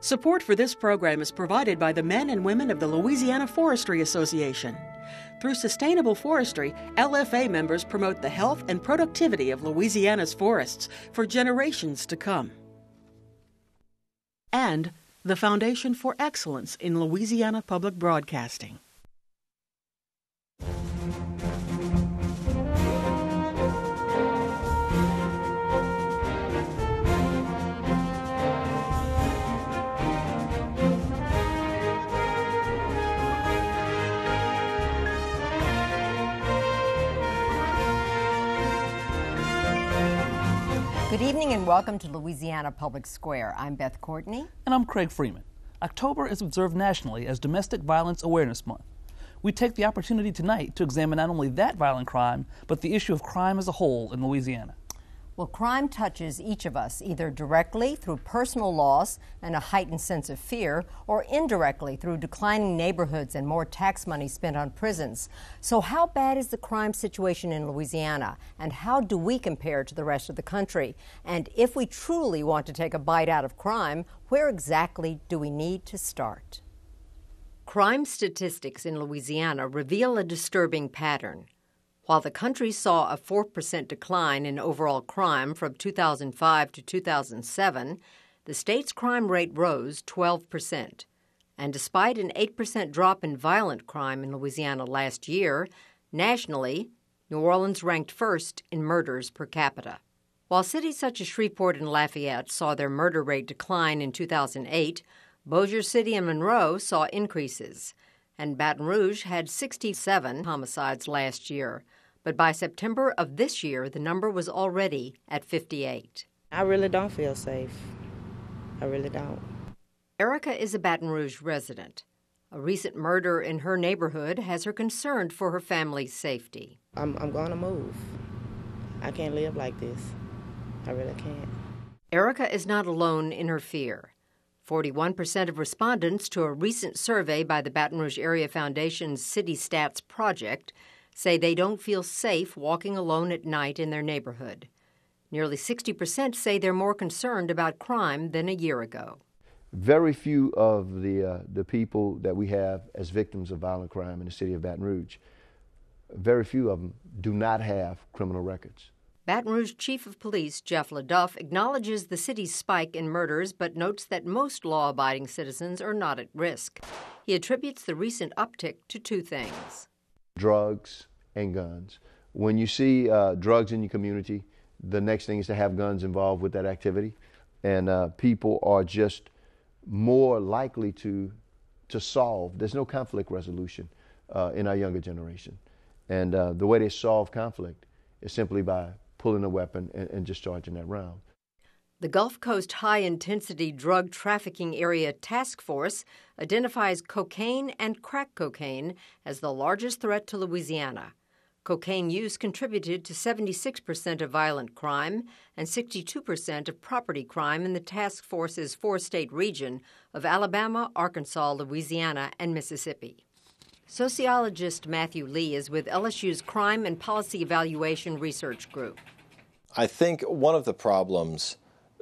Support for this program is provided by the men and women of the Louisiana Forestry Association. Through sustainable forestry, LFA members promote the health and productivity of Louisiana's forests for generations to come. And the Foundation for Excellence in Louisiana Public Broadcasting. Evening and welcome to Louisiana Public Square. I'm Beth Courtney. And I'm Craig Freeman. October is observed nationally as Domestic Violence Awareness Month. We take the opportunity tonight to examine not only that violent crime, but the issue of crime as a whole in Louisiana. Well, crime touches each of us either directly through personal loss and a heightened sense of fear, or indirectly through declining neighborhoods and more tax money spent on prisons. So, how bad is the crime situation in Louisiana, and how do we compare to the rest of the country? And if we truly want to take a bite out of crime, where exactly do we need to start? Crime statistics in Louisiana reveal a disturbing pattern. While the country saw a 4% decline in overall crime from 2005 to 2007, the state's crime rate rose 12%. And despite an 8% drop in violent crime in Louisiana last year, nationally, New Orleans ranked first in murders per capita. While cities such as Shreveport and Lafayette saw their murder rate decline in 2008, Bossier City and Monroe saw increases, and Baton Rouge had 67 homicides last year but by September of this year, the number was already at 58. I really don't feel safe. I really don't. Erica is a Baton Rouge resident. A recent murder in her neighborhood has her concerned for her family's safety. I'm, I'm going to move. I can't live like this. I really can't. Erica is not alone in her fear. 41% of respondents to a recent survey by the Baton Rouge Area Foundation's City Stats Project say they don't feel safe walking alone at night in their neighborhood. Nearly 60% say they're more concerned about crime than a year ago. Very few of the, uh, the people that we have as victims of violent crime in the city of Baton Rouge, very few of them do not have criminal records. Baton Rouge Chief of Police Jeff LeDuff acknowledges the city's spike in murders, but notes that most law abiding citizens are not at risk. He attributes the recent uptick to two things drugs, and guns. When you see uh, drugs in your community, the next thing is to have guns involved with that activity. And uh, people are just more likely to, to solve. There's no conflict resolution uh, in our younger generation. And uh, the way they solve conflict is simply by pulling a weapon and, and discharging that round. The Gulf Coast High Intensity Drug Trafficking Area Task Force identifies cocaine and crack cocaine as the largest threat to Louisiana. Cocaine use contributed to 76% of violent crime and 62% of property crime in the task force's four state region of Alabama, Arkansas, Louisiana, and Mississippi. Sociologist Matthew Lee is with LSU's Crime and Policy Evaluation Research Group. I think one of the problems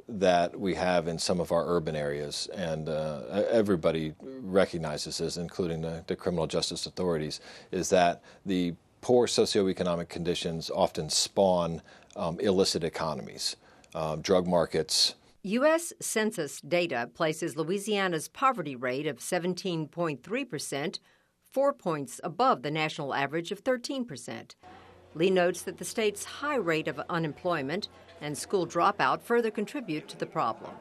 that we have in some of our urban areas, and uh, everybody recognizes this, including the, the, criminal justice authorities, is that the poor socioeconomic conditions often spawn um, illicit economies, um, drug markets. U.S. Census data places Louisiana's poverty rate of 17.3%, four points above the national average of 13%. Lee notes that the state's high rate of unemployment and school dropout further contribute to the problem.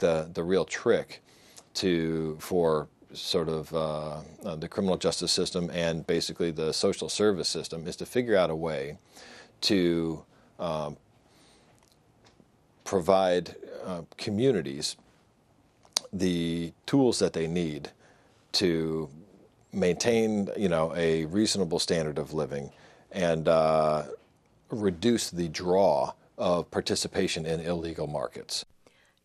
The, the real trick to, for sort of uh, uh, the criminal justice system and basically the social service system is to figure out a way to um, provide uh, communities the tools that they need to maintain, you know, a reasonable standard of living and uh, reduce the draw of participation in illegal markets.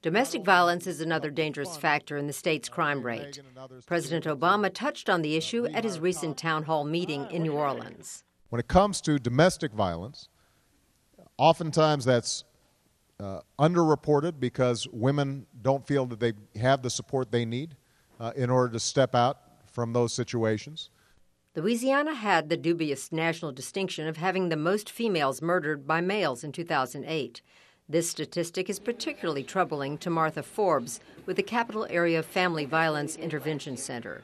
Domestic violence is another dangerous factor in the state's crime rate. President Obama touched on the issue at his recent town hall meeting in New Orleans. When it comes to domestic violence, oftentimes that's uh, underreported because women don't feel that they have the support they need uh, in order to step out from those situations. Louisiana had the dubious national distinction of having the most females murdered by males in 2008. This statistic is particularly troubling to Martha Forbes with the Capital Area Family Violence Intervention Center.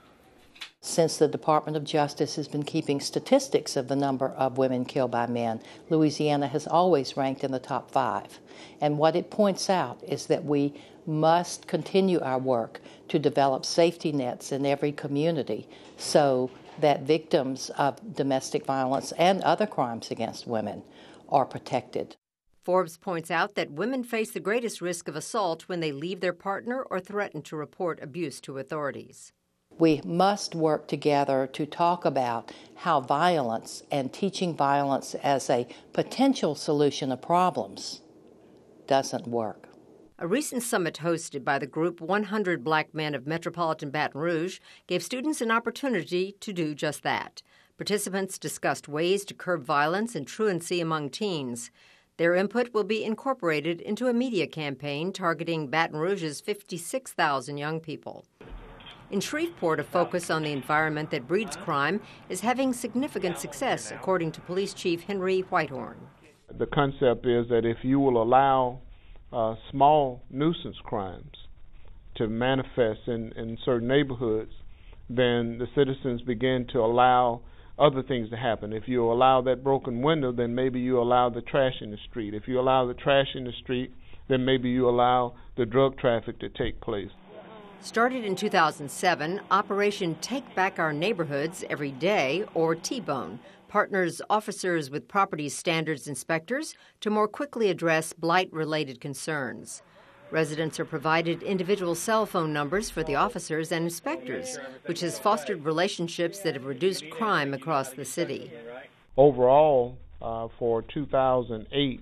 Since the Department of Justice has been keeping statistics of the number of women killed by men, Louisiana has always ranked in the top five. And what it points out is that we must continue our work to develop safety nets in every community so that victims of domestic violence and other crimes against women are protected. Forbes points out that women face the greatest risk of assault when they leave their partner or threaten to report abuse to authorities. We must work together to talk about how violence and teaching violence as a potential solution of problems doesn't work. A recent summit hosted by the group 100 Black Men of Metropolitan Baton Rouge gave students an opportunity to do just that. Participants discussed ways to curb violence and truancy among teens. Their input will be incorporated into a media campaign targeting Baton Rouge's 56,000 young people. In Shreveport, a focus on the environment that breeds crime is having significant success, according to Police Chief Henry Whitehorn. The concept is that if you will allow uh, small nuisance crimes to manifest in, in certain neighborhoods, then the citizens begin to allow other things to happen. If you allow that broken window, then maybe you allow the trash in the street. If you allow the trash in the street, then maybe you allow the drug traffic to take place. Started in 2007, Operation Take Back Our Neighborhoods Every Day, or T Bone, partners officers with property standards inspectors to more quickly address blight related concerns. Residents are provided individual cell phone numbers for the officers and inspectors, which has fostered relationships that have reduced crime across the city. Overall, uh, for 2008,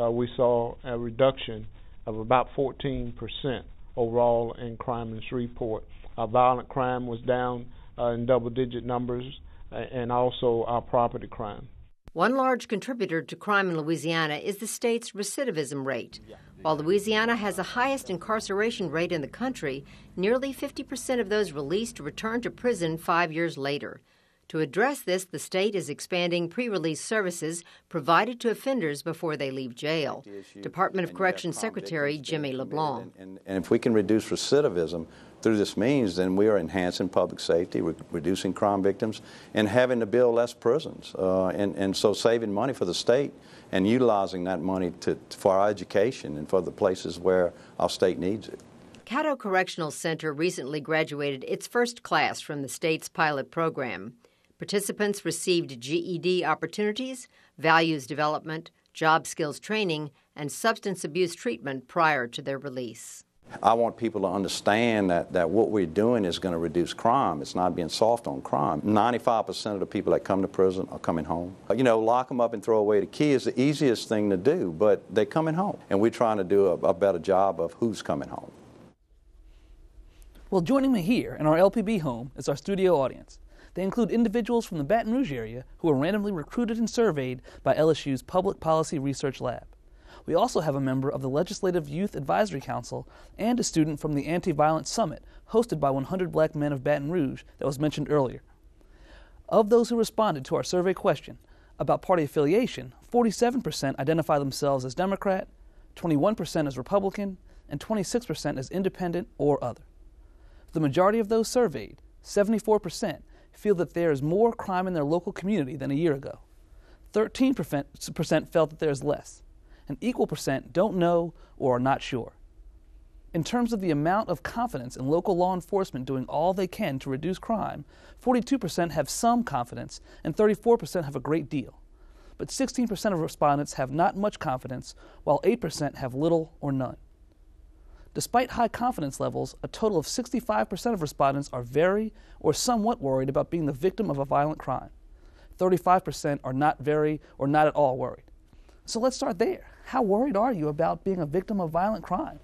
uh, we saw a reduction of about 14 percent overall in crime in Shreveport. Our violent crime was down uh, in double digit numbers, uh, and also our property crime. One large contributor to crime in Louisiana is the state's recidivism rate. While Louisiana has the highest incarceration rate in the country, nearly 50% of those released return to prison five years later. To address this, the state is expanding pre release services provided to offenders before they leave jail. Department of Corrections Secretary Jimmy LeBlanc. And, and, if we can reduce recidivism through this means, then we are enhancing public safety, re- reducing crime victims, and having to build less prisons. Uh, and, and so saving money for the state and utilizing that money to, for our education and for the places where our state needs it. Caddo Correctional Center recently graduated its first class from the state's pilot program. Participants received GED opportunities, values development, job skills training, and substance abuse treatment prior to their release. I want people to understand that, that what we're doing is going to reduce crime. It's not being soft on crime. 95% of the people that come to prison are coming home. Uh, you know, lock them up and throw away the key is the easiest thing to do, but they're coming home. And we're trying to do a, a better job of who's coming home. Well, joining me here in our LPB home is our studio audience. They include individuals from the Baton Rouge area who are randomly recruited and surveyed by LSU's Public Policy Research Lab. We also have a member of the Legislative Youth Advisory Council and a student from the Anti Violence Summit, hosted by 100 Black Men of Baton Rouge, that was mentioned earlier. Of those who responded to our survey question about party affiliation, 47% identify themselves as Democrat, 21% as Republican, and 26% as independent or other. The majority of those surveyed, 74%, feel that there is more crime in their local community than a year ago. 13% felt that there is less. An equal percent don't know or are not sure. In terms of the amount of confidence in local law enforcement doing all they can to reduce crime, 42% have some confidence and 34% have a great deal. But 16% of respondents have not much confidence, while 8% have little or none. Despite high confidence levels, a total of 65% of respondents are very or somewhat worried about being the victim of a violent crime. 35% are not very or not at all worried. So let's start there. How worried are you about being a victim of violent crime?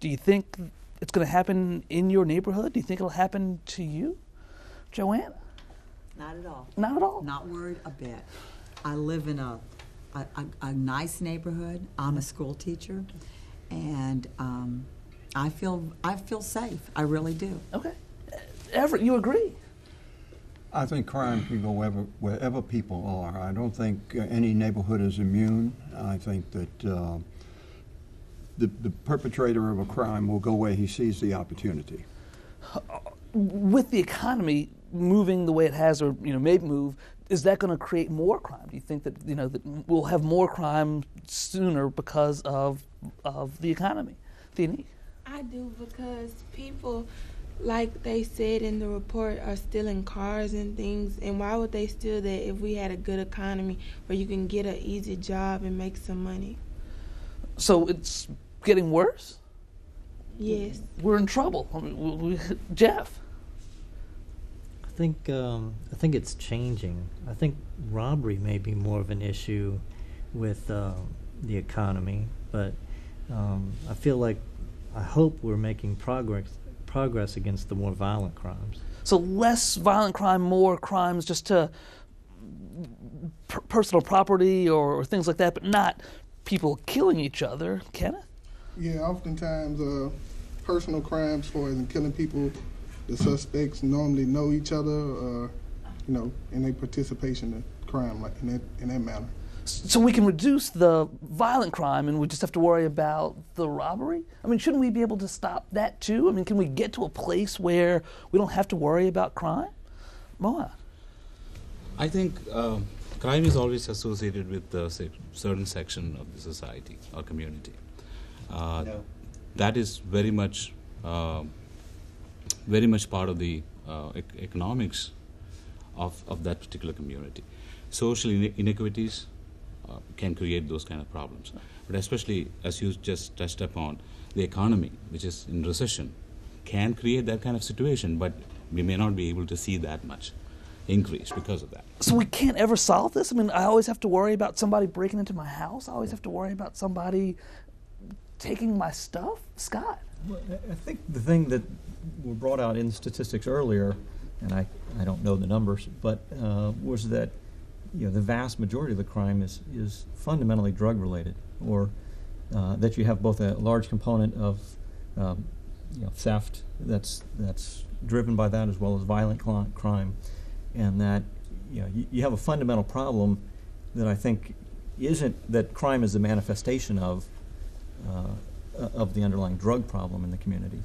Do you think it's going to happen in your neighborhood? Do you think it'll happen to you? Joanne? Not at all. Not at all? Not worried a bit. I live in a, a, a, a nice neighborhood. I'm a school teacher. and um, I feel I feel safe. I really do. Okay. Everett, you agree? I think crime can go wherever, wherever people are. I don't think uh, any neighborhood is immune. I think that uh, the, the perpetrator of a crime will go where he sees the opportunity. With the economy moving the way it has, or you know, may move, is that going to create more crime? Do you think that you know that we'll have more crime sooner because of of the economy? Theanie? I do because people like they said in the report, are stealing cars and things. And why would they steal that if we had a good economy where you can get an easy job and make some money? So it's getting worse? Yes. We're in trouble. I mean, we, Jeff? I think, um, I think it's changing. I think robbery may be more of an issue with uh, the economy, but um, I feel like I hope we're making progress progress against the more violent crimes. So less violent crime, more crimes just to per- personal property or, or, things like that, but not people killing each other. Kenneth? Yeah, oftentimes uh, personal crimes, for as in killing people, the suspects normally know each other, uh, you know, in their participation in crime, like in that in that manner so we can reduce the violent crime and we just have to worry about the robbery? I mean, shouldn't we be able to stop that too? I mean, can we get to a place where we don't have to worry about crime? Moa? I think uh, crime is always associated with a certain section of the society or community. Uh, no. That is very much, uh, very much part of the uh, e- economics of, of that particular community. Social inequities can create those kind of problems. But especially as you just touched upon, the economy, which is in recession, can create that kind of situation, but we may not be able to see that much increase because of that. So we can't ever solve this? I mean, I always have to worry about somebody breaking into my house. I always have to worry about somebody taking my stuff. Scott? Well, I think the thing that were brought out in statistics earlier, and I, I don't know the numbers, but uh, was that you know, the vast majority of the crime is, is fundamentally drug related, or uh, that you have both a large component of um, you know, theft that's, that's driven by that as well as violent cl- crime, and that you, know, you, you have a fundamental problem that I think isn't that crime is a manifestation of uh, of the underlying drug problem in the community.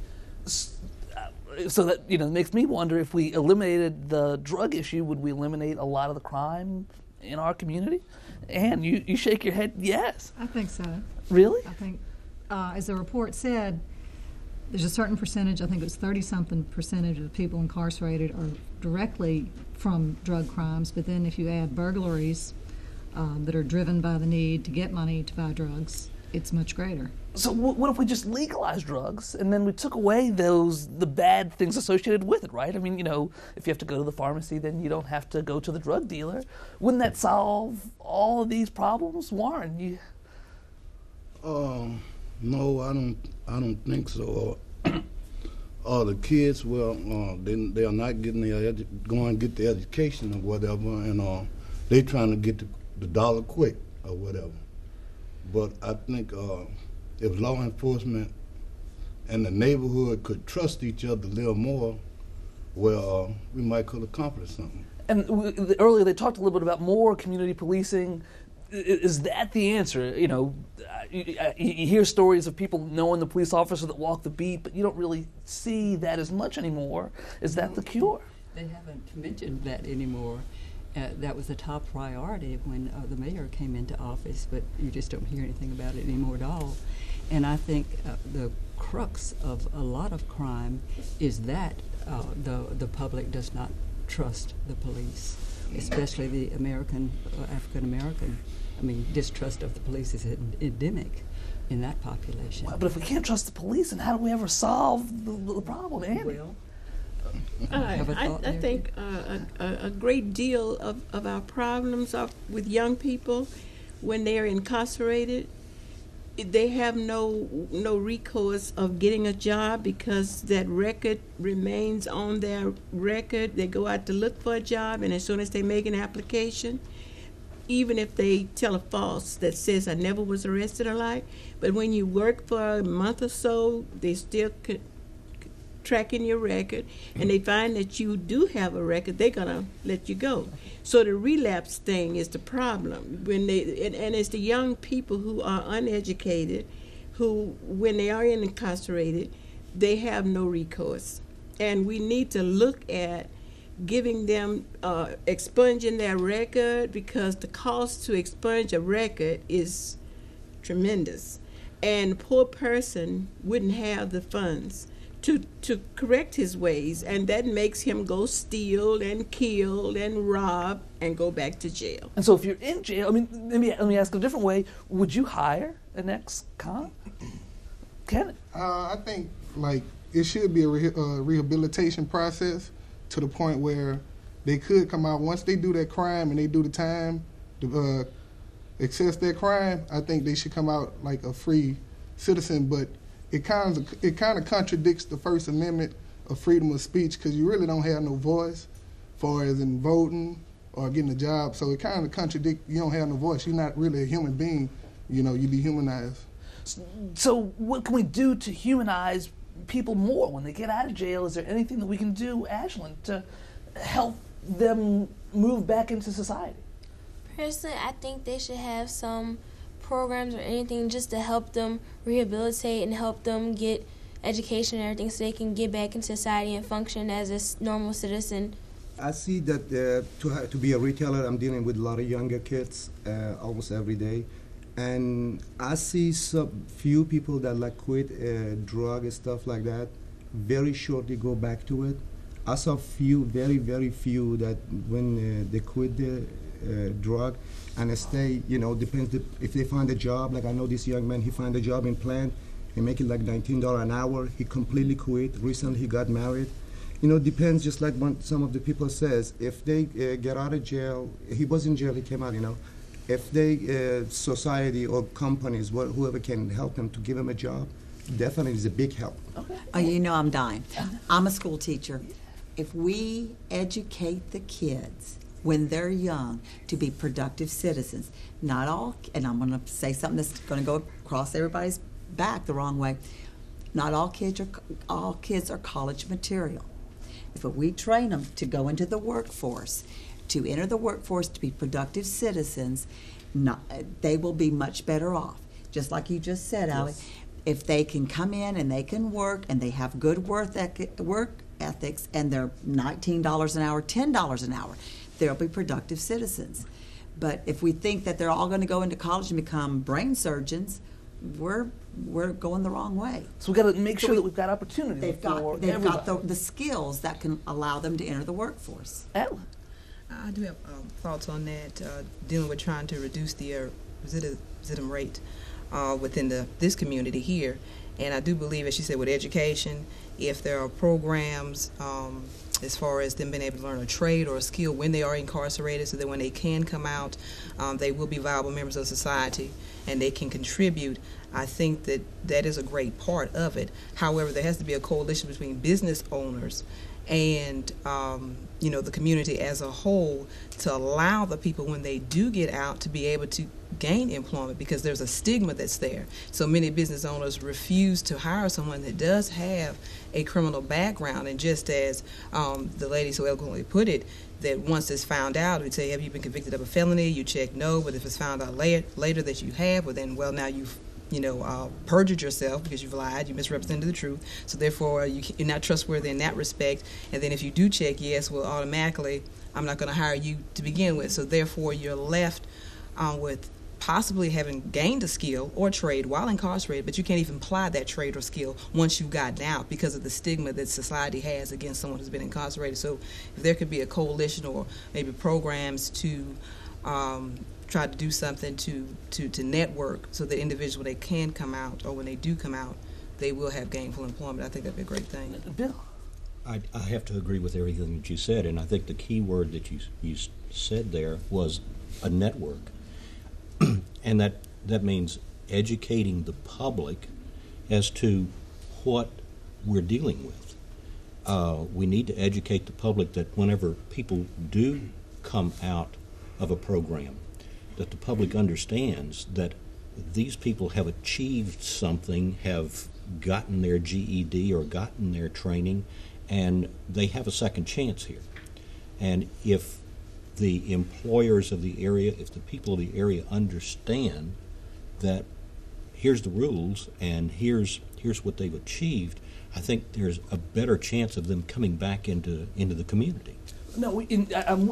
So that you know makes me wonder if we eliminated the drug issue, would we eliminate a lot of the crime in our community? And you, you shake your head, yes. I think so. Really? I think, uh, as the report said, there's a certain percentage, I think it was 30 something percentage of people incarcerated are directly from drug crimes, but then if you add burglaries um, that are driven by the need to get money to buy drugs, it's much greater. So what if we just legalized drugs and then we took away those the bad things associated with it, right? I mean, you know, if you have to go to the pharmacy, then you don't have to go to the drug dealer. Wouldn't that solve all of these problems, Warren? You... Um, no, I don't. I don't think so. uh, the kids, well, uh, they they are not getting their edu- going to get the education or whatever, and uh, they trying to get the, the dollar quick or whatever. But I think. Uh, if law enforcement and the neighborhood could trust each other a little more, well, uh, we might could accomplish something. And w- earlier they talked a little bit about more community policing. Is that the answer? You know, you, you hear stories of people knowing the police officer that walked the beat, but you don't really see that as much anymore. Is that the cure? They haven't mentioned that anymore. Uh, that was a top priority when uh, the mayor came into office, but you just don't hear anything about it anymore at all. And I think uh, the crux of a lot of crime is that uh, the the public does not trust the police, especially the American uh, African American. I mean, distrust of the police is endemic in that population. Well, but if we can't trust the police, then how do we ever solve the, the problem, Andy? Well, uh, I, I, think uh, a, a, great deal of, of our problems are with young people. When they are incarcerated they have no no recourse of getting a job because that record remains on their record. They go out to look for a job, and as soon as they make an application, even if they tell a false that says I never was arrested or like, but when you work for a month or so, they still tracking your record, and they find that you do have a record, they're gonna let you go. So the relapse thing is the problem. When they and, and it's the young people who are uneducated, who when they are incarcerated, they have no recourse, and we need to look at giving them uh, expunging their record because the cost to expunge a record is tremendous. And poor person wouldn't have the funds to to correct his ways and that makes him go steal and kill and rob and go back to jail And so, if you're in jail, I mean, let me let me ask a different way: Would you hire an ex-con? Can Uh, I think like it should be a re- uh, rehabilitation process to the point where they could come out once they do that crime and they do the time to uh, access that crime. I think they should come out like a free citizen, but it kind of it kind of contradicts the First Amendment of freedom of speech because you really don't have no voice, far as in voting or getting a job. So it kind of contradicts. You don't have no voice. You're not really a human being. You know, you dehumanized. So, what can we do to humanize people more when they get out of jail? Is there anything that we can do, Ashland, to help them move back into society? Personally, I think they should have some programs or anything just to help them rehabilitate and help them get education and everything so they can get back into society and function as a normal citizen. I see that uh, to ha- to be a retailer, I'm dealing with a lot of younger kids uh, almost every day, and I see some few people that like quit uh, drug and stuff like that. Very shortly go back to it. I saw few, very very few that when uh, they quit the uh, drug and stay, you know, depends the, if they find a job. Like I know this young man, he find a job in plant, he make it like nineteen dollar an hour. He completely quit. Recently, he got married you know, depends. Just like what some of the people says, if they uh, get out of jail, he was in jail, he came out. You know, if they uh, society or companies, wh- whoever can help them to give him a job, definitely is a big help. Oh, you know I'm dying. I'm a school teacher. If we educate the kids when they're young to be productive citizens, not all, and I'm going to say something that's going to go across everybody's back the wrong way. Not all kids are all kids are college material. If we train them to go into the workforce, to enter the workforce to be productive citizens, not, they will be much better off. Just like you just said, Ali, if they can come in and they can work and they have good work, work ethics and they're $19 an hour, $10 an hour, they'll be productive citizens. But if we think that they're all going to go into college and become brain surgeons, we're we're going the wrong way. So we've got to make So sure we- that we've got opportunity They've for got they've got the, the skills that can allow them to enter the workforce. I do have um, thoughts on that, uh, dealing with trying to reduce the uh, recidivism rate uh, within the this community here. And I do believe, as she said, with education, if there are programs um, as far as them being able to learn a trade or a skill when they are incarcerated, so that when they can come out, um, they will be viable members of society and they can contribute. I think that that is a great part of it. However, there has to be a coalition between business owners and um, you know the community as a whole to allow the people when they do get out to be able to gain employment because there's a stigma that's there. So many business owners refuse to hire someone that does have a criminal background, and just as um, the lady so eloquently put it, that once it's found out, we say, "Have you been convicted of a felony?" You check no, but if it's found out later, later that you have, well, then well now you've you know, uh, perjured yourself because you've lied, you misrepresented the truth. So therefore, you, you're not trustworthy in that respect. And then if you do check yes, well, automatically, I'm not going to hire you to begin with. So therefore, you're left um, with possibly having gained a skill or trade while incarcerated, but you can't even apply that trade or skill once you've gotten out because of the stigma that society has against someone who's been incarcerated. So if there could be a coalition or maybe programs to um, try to do something to, to, to network so that individuals, when they can come out or when they do come out, they will have gainful employment. I think that'd be a great thing. Bill? I, I have to agree with everything that you said, and I think the key word that you you said there was a network, and that that means educating the public as to what we're dealing with. Uh, we need to educate the public that whenever people do come out of a program, that the public understands that these people have achieved something, have gotten their GED or gotten their training, and they have a second chance here. And if the employers of the area, if the people of the area understand that here's the rules and here's here's what they've achieved, I think there's a better chance of them coming back into into the community. No, in, I, am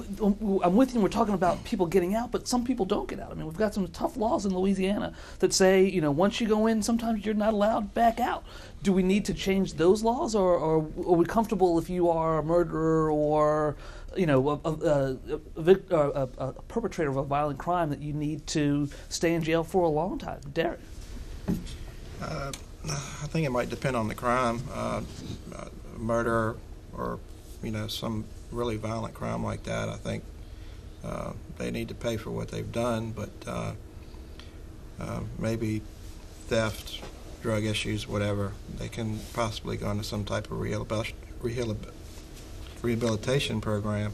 I'm with you. We're talking about people getting out, but some people don't get out. I mean, we've got some tough laws in Louisiana that say, you know, once you go in, sometimes you're not allowed back out. Do we need to change those laws, or, or are we comfortable if you are a murderer or, you know, a, a, a, a, perpetrator of a violent crime that you need to stay in jail for a long time? Derek. Uh, I think it might depend on the crime, uh, uh, murder or you know some really violent crime like that. I think uh, they need to pay for what they've done, but uh, uh, maybe theft, drug issues, whatever, they can possibly go into some type of rehabilitation program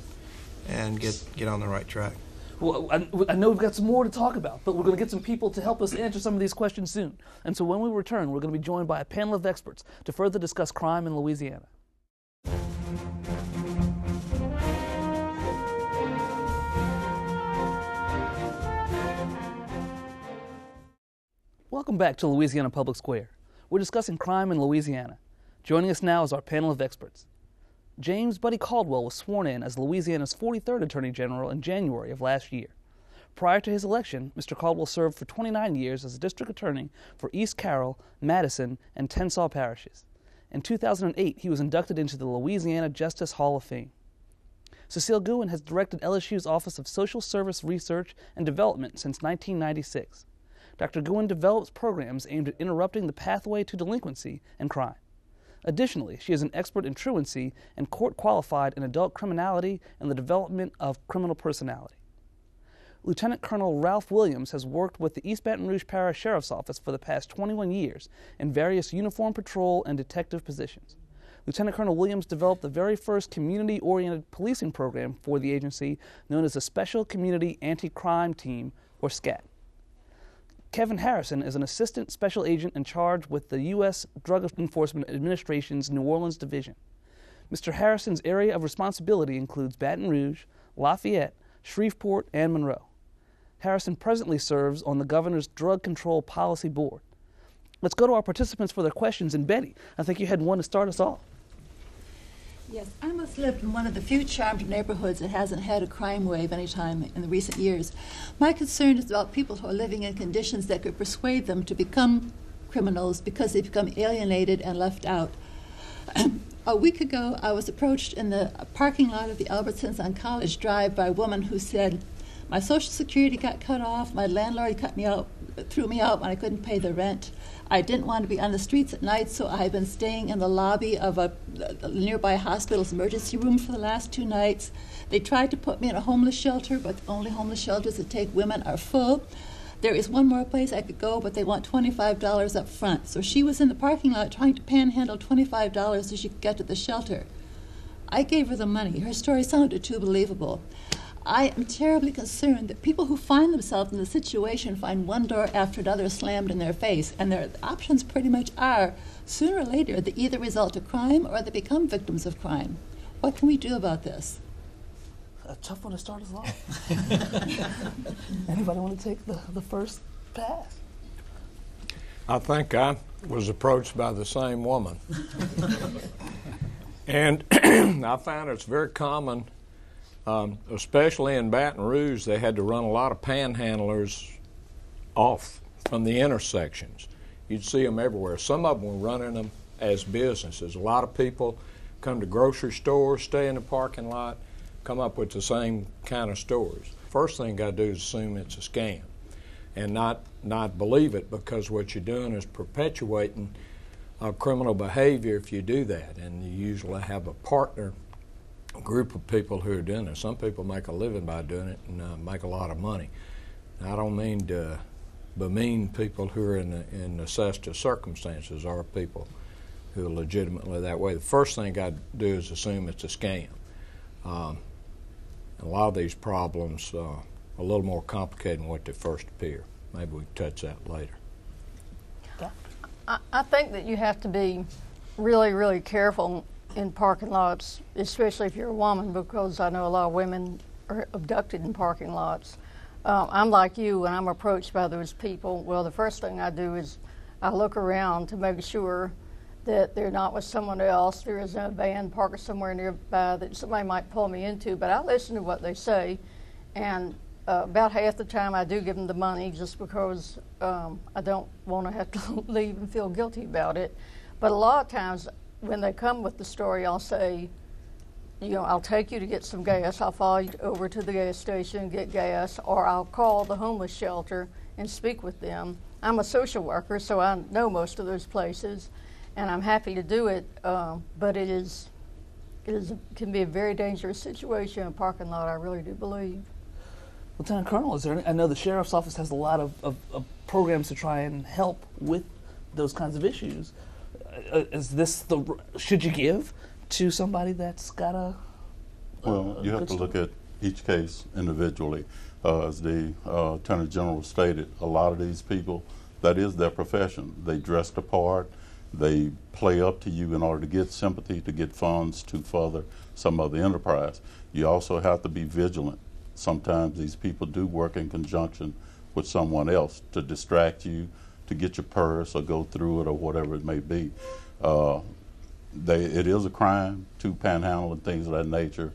and get get on the right track. Well, I, I, know we've got some more to talk about, but we're going to get some people to help us answer some of these questions soon. And so when we return, we're going to be joined by a panel of experts to further discuss crime in Louisiana. Welcome back to Louisiana Public Square. We're discussing crime in Louisiana. Joining us now is our panel of experts. James Buddy Caldwell was sworn in as Louisiana's 43rd Attorney General in January of last year. Prior to his election, Mr. Caldwell served for 29 years as a district attorney for East Carroll, Madison, and Tensas parishes. In 2008, he was inducted into the Louisiana Justice Hall of Fame. Cecile Guin has directed LSU's Office of Social Service Research and Development since 1996. Dr. Guin develops programs aimed at interrupting the pathway to delinquency and crime. Additionally, she is an expert in truancy and court qualified in adult criminality and the development of criminal personality. Lieutenant Colonel Ralph Williams has worked with the East Baton Rouge Parish Sheriff's Office for the past 21 years in various uniform patrol and detective positions. Lieutenant Colonel Williams developed the very first community oriented policing program for the agency known as the Special Community Anti Crime Team, or SCAT. Kevin Harrison is an assistant special agent in charge with the U.S. Drug Enforcement Administration's New Orleans Division. Mr. Harrison's area of responsibility includes Baton Rouge, Lafayette, Shreveport, and Monroe. Harrison presently serves on the governor's Drug Control Policy Board. Let's go to our participants for their questions. And Betty, I think you had one to start us off. Yes, I must live in one of the few charmed neighborhoods that hasn't had a crime wave any time in the recent years. My concern is about people who are living in conditions that could persuade them to become criminals because they become alienated and left out. a week ago, I was approached in the parking lot of the Albertsons on College Drive by a woman who said, My Social Security got cut off, my landlord cut me out, threw me out when I couldn't pay the rent. I didn't want to be on the streets at night, so I've been staying in the lobby of a, a nearby hospital's emergency room for the last two nights. They tried to put me in a homeless shelter, but the only homeless shelters that take women are full. There is one more place I could go, but they want $25 up front. So she was in the parking lot trying to panhandle $25 so she could get to the shelter. I gave her the money. Her story sounded too believable. I am terribly concerned that people who find themselves in the situation find one door after another slammed in their face, and their options pretty much are sooner or later they either result to crime or they become victims of crime. What can we do about this? A tough one to start us off. Anybody want to take the, the first pass? I think I was approached by the same woman. and I found it's very common um, especially in Baton Rouge, they had to run a lot of panhandlers off from the intersections. You'd see them everywhere. Some of them were running them as businesses. A lot of people come to grocery stores, stay in the parking lot, come up with the same kind of stores. First thing to do is assume it's a scam and not, not believe it because what you're doing is perpetuating uh, criminal behavior if you do that. And you usually have a partner group of people who are doing it. Some people make a living by doing it and uh, make a lot of money. I don't mean to bemean people who are in, in necessitous circumstances or people who are legitimately that way. The first thing I do is assume it's a scam. Um, a lot of these problems uh, a little more complicated than what they first appear. Maybe we can touch that later. I think that you have to be really, really careful in parking lots, especially if you're a woman, because I know a lot of women are abducted in parking lots. Uh, I'm like you, when I'm approached by those people, well, the first thing I do is I look around to make sure that they're not with someone else. There isn't a van parked somewhere nearby that somebody might pull me into, but I listen to what they say. And uh, about half the time I do give them the money just because um, I don't want to have to leave and feel guilty about it. But a lot of times when they come with the story, I'll say, you know, I'll take you to get some gas. I'll follow you over to the gas station and get gas, or I'll call the homeless shelter and speak with them. I'm a social worker, so I know most of those places, and I'm happy to do it. Uh, but it is, it is can be a very dangerous situation in a parking lot. I really do believe. Lieutenant Colonel, is there? Any, I know the sheriff's office has a lot of, of, of programs to try and help with those kinds of issues. Uh, is this the should you give to somebody that's got a? Well, a you have to look at each case individually. Uh, as the uh, Attorney General stated, a lot of these people, that is their profession. They dress the part. They play up to you in order to get sympathy, to get funds to further some other enterprise. You also have to be vigilant. Sometimes these people do work in conjunction with someone else to distract you, to get your purse or go through it or whatever it may be. Uh, they, it is a crime to panhandle and things of that nature.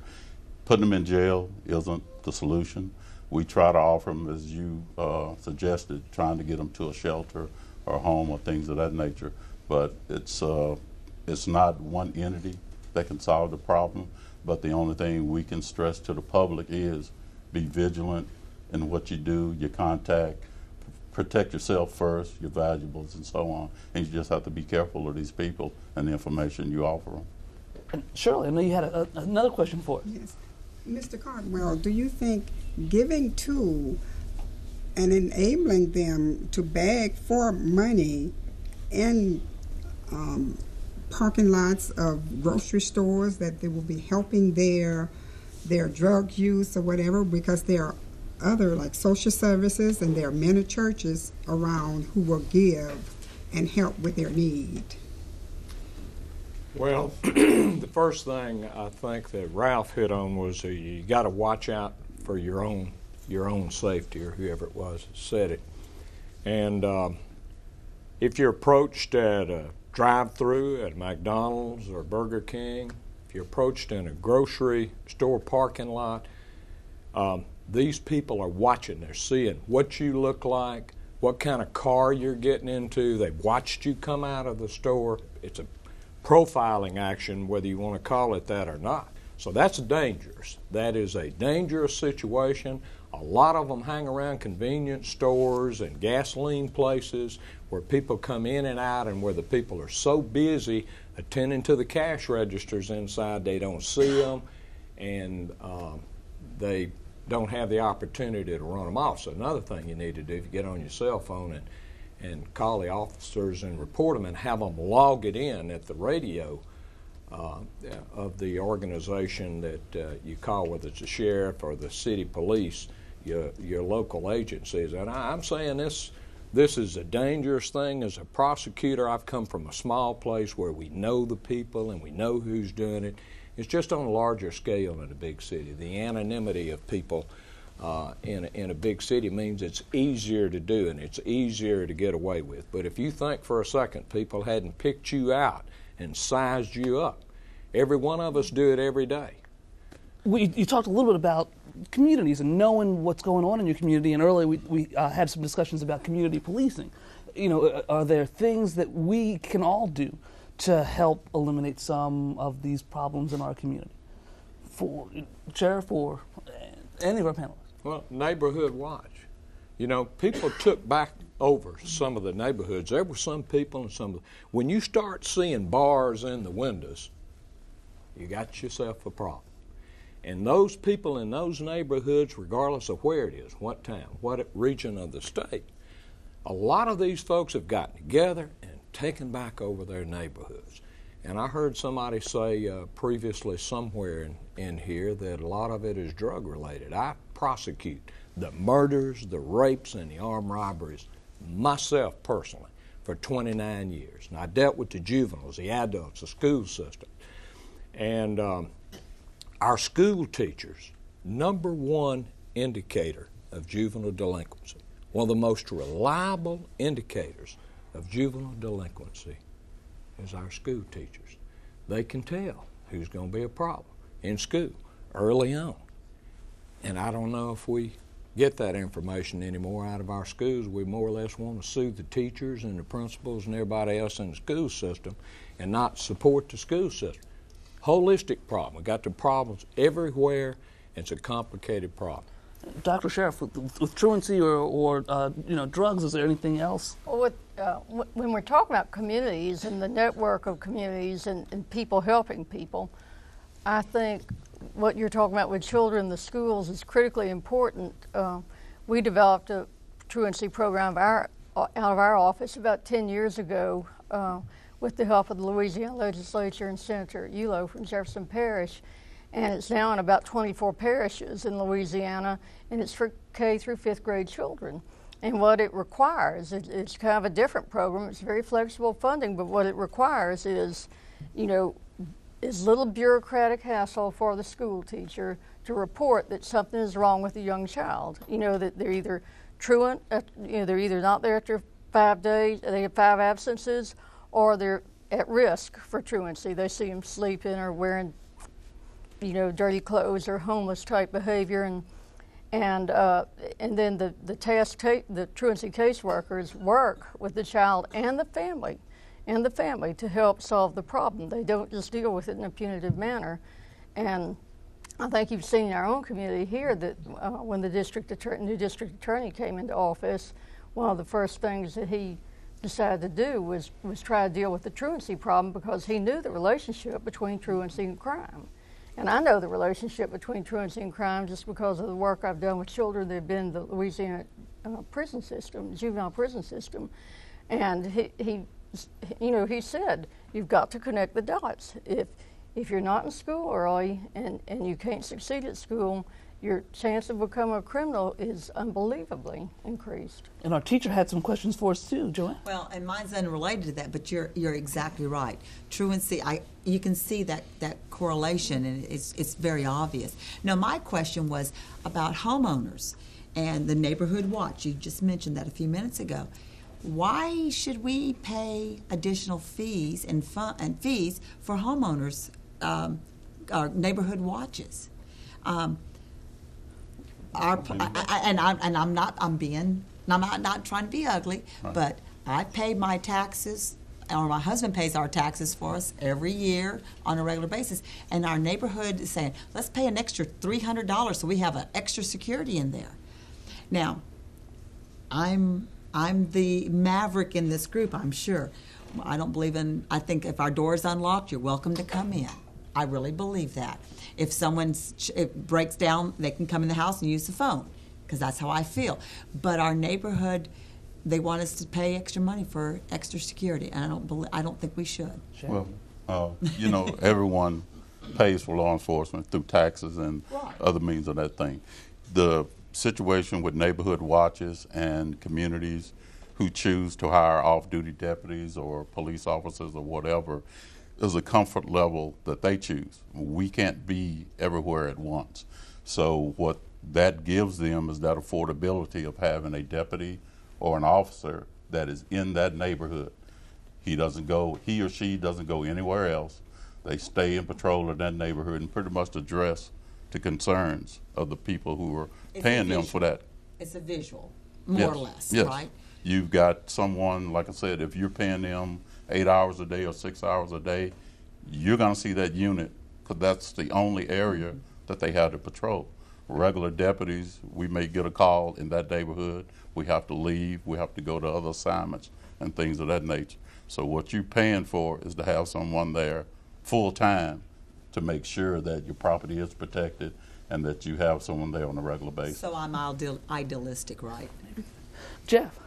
Putting them in jail isn't the solution. We try to offer them, as you uh, suggested, trying to get them to a shelter or home or things of that nature. But it's uh, it's not one entity that can solve the problem. But the only thing we can stress to the public is be vigilant in what you do, your contact, protect yourself first, your valuables, and so on. And you just have to be careful of these people and the information you offer them. And Shirley, I know you had a, a, another question for us. Yes. Mr. Caldwell, do you think giving to and enabling them to beg for money in um, parking lots of grocery stores that they will be helping their their drug use or whatever because they're other like social services, and there are many churches around who will give and help with their need. Well, the first thing I think that Ralph hit on was you got to watch out for your own your own safety, or whoever it was said it. And um, if you're approached at a drive-through at McDonald's or Burger King, if you're approached in a grocery store parking lot, um, these people are watching. They're seeing what you look like, what kind of car you're getting into. They've watched you come out of the store. It's a profiling action, whether you want to call it that or not. So that's dangerous. That is a dangerous situation. A lot of them hang around convenience stores and gasoline places where people come in and out and where the people are so busy attending to the cash registers inside they don't see them and um, they don't have the opportunity to run them off. So another thing you need to do if you get on your cell phone and and call the officers and report them and have them log it in at the radio uh, of the organization that uh, you call, whether it's the sheriff or the city police, your your local agencies. And I, I'm saying this. This is a dangerous thing. As a prosecutor, I've come from a small place where we know the people and we know who's doing it. It's just on a larger scale in a big city. The anonymity of people uh, in, a, in a big city means it's easier to do and it's easier to get away with. But if you think for a second people hadn't picked you out and sized you up, every one of us do it every day. We, you talked a little bit about communities and knowing what's going on in your community, and earlier we, we uh, had some discussions about community policing. You know, are there things that we can all do to help eliminate some of these problems in our community. For Sheriff or any of our panelists. Well, neighborhood watch. You know, people took back over some of the neighborhoods. There were some people and some. When you start seeing bars in the windows, you got yourself a problem. And those people in those neighborhoods, regardless of where it is, what town, what region of the state, a lot of these folks have gotten together taken back over their neighborhoods. And I heard somebody say uh, previously somewhere in, in here that a lot of it is drug related. I prosecute the murders, the rapes, and the armed robberies myself personally for 29 years. And I dealt with the juveniles, the adults, the school system. And um, our school teachers, number one indicator of juvenile delinquency, one of the most reliable indicators of juvenile delinquency is our school teachers. They can tell who's going to be a problem in school early on. And I don't know if we get that information anymore out of our schools. We more or less want to sue the teachers and the principals and everybody else in the school system and not support the school system. Holistic problem. We've got the problems everywhere. It's a complicated problem. Dr. Sheriff, with, with truancy or, or uh, you know drugs, is there anything else? Well, with, uh, when we're talking about communities and the network of communities and, and people helping people, I think what you're talking about with children the schools is critically important. Uh, we developed a truancy program of our, out of our office about 10 years ago uh, with the help of the Louisiana legislature and Senator Ullo from Jefferson Parish. And it's now in about 24 parishes in Louisiana, and it's for K through fifth grade children. And what it requires, it, it's kind of a different program. It's very flexible funding, but what it requires is, you know, is little bureaucratic hassle for the school teacher to report that something is wrong with a young child. You know that they're either truant, uh, you know they're either not there after five days, they have five absences, or they're at risk for truancy. They see them sleeping or wearing, you know, dirty clothes or homeless type behavior, and and uh, and then the the task ta- the truancy caseworkers work with the child and the family and the family to help solve the problem. They don't just deal with it in a punitive manner. And I think you've seen in our own community here that uh, when the district attorney, new district attorney came into office, one of the first things that he decided to do was, was try to deal with the truancy problem because he knew the relationship between truancy and crime. And I know the relationship between truancy and crime just because of the work I've done with children that have been in the Louisiana uh, prison system, juvenile prison system. And he, he you know, he said, you've got to connect the dots. If, if you're not in school early and, and you can't succeed at school, your chance of becoming a criminal is unbelievably increased. And our teacher had some questions for us too, Joanne. Well, and mine's unrelated to that, but you're you're exactly right. Truancy, I you can see that that correlation, and it's it's very obvious. Now, my question was about homeowners and the neighborhood watch. You just mentioned that a few minutes ago why should we pay additional fees and, fun, and fees for homeowners um, our neighborhood watches? Um, our, I, I, and, I'm, and I'm not I'm being I'm not, not trying to be ugly, right. but I pay my taxes or my husband pays our taxes for us every year on a regular basis. And our neighborhood is saying, let's pay an extra $300 so we have an extra security in there. Now, I'm I'm the maverick in this group, I'm sure. I don't believe in, I think if our door is unlocked, you're welcome to come in. I really believe that. If someone it breaks down, they can come in the house and use the phone because that's how I feel. But our neighborhood, they want us to pay extra money for extra security, and I don't believe, I don't think we should. Well, uh, you know, everyone pays for law enforcement through taxes and right. other means of that thing. The situation with neighborhood watches and communities who choose to hire off-duty deputies or police officers or whatever is a comfort level that they choose. We can't be everywhere at once. So what that gives them is that affordability of having a deputy or an officer that is in that neighborhood. He doesn't go, he or she doesn't go anywhere else. They stay in patrol in that neighborhood and pretty much address the concerns of the people who are it's paying them for that. It's a visual, more yes. or less, yes. right? You've got someone, like I said, if you're paying them eight hours a day or six hours a day, you're going to see that unit because that's the only area that they have to patrol. Regular deputies, we may get a call in that neighborhood. We have to leave. We have to go to other assignments and things of that nature. So what you're paying for is to have someone there full time to make sure that your property is protected and that you have someone there on a regular basis. So I'm ideal, idealistic, right? Jeff.